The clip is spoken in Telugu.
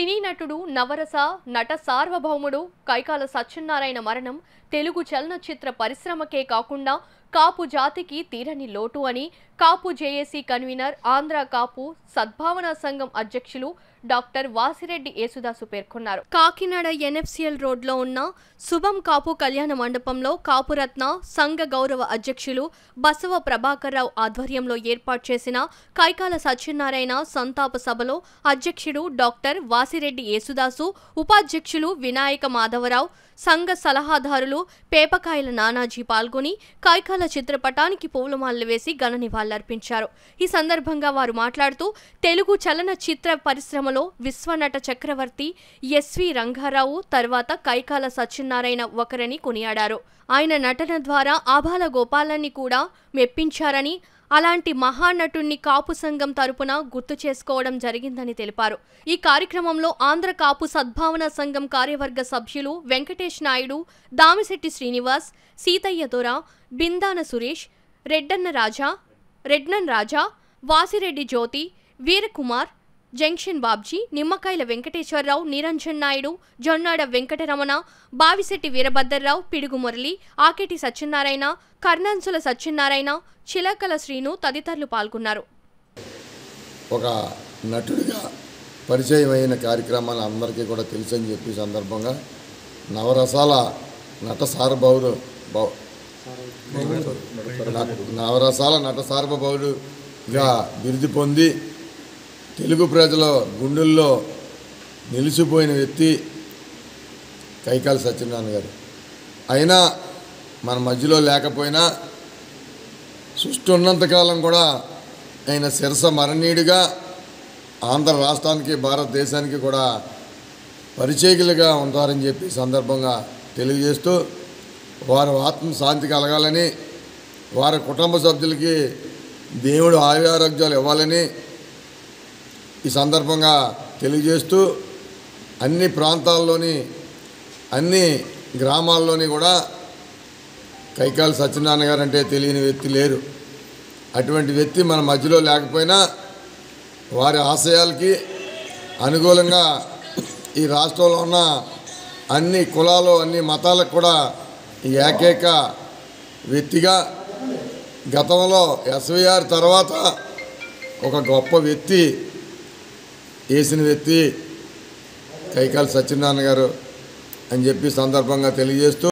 సినీ నటుడు నవరస నట సార్వభౌముడు కైకాల సత్యనారాయణ మరణం తెలుగు చలనచిత్ర పరిశ్రమకే కాకుండా కాపు జాతికి తీరని లోటు అని కాపు జేఏసీ కన్వీనర్ ఆంధ్ర కాపు సద్భావన సంఘం అధ్యక్షులు డాక్టర్ వాసిరెడ్డి యేసుదాసు పేర్కొన్నారు. కాకినాడ ఎన్ఎఫ్సిఎల్ రోడ్లో ఉన్న శుభం కాపు కళ్యాణ మండపంలో కాపురత్న సంఘ గౌరవ అధ్యక్షులు బసవ ప్రభాకర్రావు ఆధ్వర్యంలో ఏర్పాటు చేసిన కైకాల సత్యనారాయణ సంతాప సభలో అధ్యక్షుడు డాక్టర్ వాసిరెడ్డి యేసుదాసు ఉపాధ్యక్షులు వినాయక మాధవరావు సంఘ సలహాదారులు పేపకాయల నానాజీ పాల్గొని కైకాల చిత్రపటానికి పూలమాలలు వేసి ఘన నివాళులర్పించారు. ఈ సందర్భంగా వారు మాట్లాడుతూ తెలుగు చలన చిత్ర పరిశ్రమలో విశ్వనట చక్రవర్తి ఎస్వి రంగారావు తర్వాత కైకాల సత్యనారాయణ ఒకరని కొనియాడారు. ఆయన నటన ద్వారా ఆభాల గోపాలాన్ని కూడా మెప్పించారని అలాంటి మహానటుణ్ణి కాపు సంఘం తరపున గుర్తు చేసుకోవడం జరిగిందని తెలిపారు. ఈ కార్యక్రమంలో ఆంధ్ర కాపు సద్భావన సంఘం కార్యవర్గ సభ్యులు వెంకటేష్ నాయుడు దామిశెట్టి శ్రీనివాస్ సీతయ్య దొర బిందాన సురేష్ రెడ్డన్న రాజా రెడ్నన్ రాజా వాసిరెడ్డి జ్యోతి వీరకుమార్ జంక్షన్ బాబ్జీ నిమ్మకాయల వెంకటేశ్వరరావు నిరంజన్ నాయుడు జొన్నాడ వెంకటరమణ బావిశెట్టి వీరభద్రరావు పిడుగు మురళి ఆకేటి సత్యనారాయణ కర్ణంసుల సత్యనారాయణ చిలకల శ్రీను తదితరులు పాల్గొన్నారు. ఒక నటుడిగా పరిచయం అయిన కార్యక్రమాలు అందరికీ కూడా తెలుసని చెప్పి సందర్భంగా నవరసాల నట సార్వభౌడు నవరసాల నట సార్వభౌడుగా బిరుదు పొంది తెలుగు ప్రజల గుండెల్లో నిలిచిపోయిన వ్యక్తి కైకాల సత్యనారాయణ గారు. అయినా మన మధ్యలో లేకపోయినా సృష్టి ఉన్నంతకాలం కూడా ఆయన శిరస మరణీయుడిగా ఆంధ్ర రాష్ట్రానికి భారతదేశానికి కూడా పరిచయకులుగా ఉంటారని చెప్పి సందర్భంగా తెలియజేస్తూ వారు ఆత్మశాంతి కలగాలని వారి కుటుంబ సభ్యులకి దేవుడు ఆయురారోగ్యాలు ఇవ్వాలని ఈ సందర్భంగా తెలియజేస్తూ అన్ని ప్రాంతాల్లోని అన్ని గ్రామాల్లోని కూడా కైకాల సత్యనారాయణ గారు అంటే తెలియని వ్యక్తి లేరు. అటువంటి వ్యక్తి మన మధ్యలో లేకపోయినా వారి ఆశయాలకి అనుకూలంగా ఈ రాష్ట్రంలో ఉన్న అన్ని కులాలు అన్ని మతాలకు కూడా ఈ ఏకైక వ్యక్తిగా గతంలో ఎస్వీఆర్ తర్వాత ఒక గొప్ప వ్యక్తి వేసిన వ్యక్తి కైకాల సత్యనారాయణ గారు అని చెప్పి సందర్భంగా తెలియజేస్తూ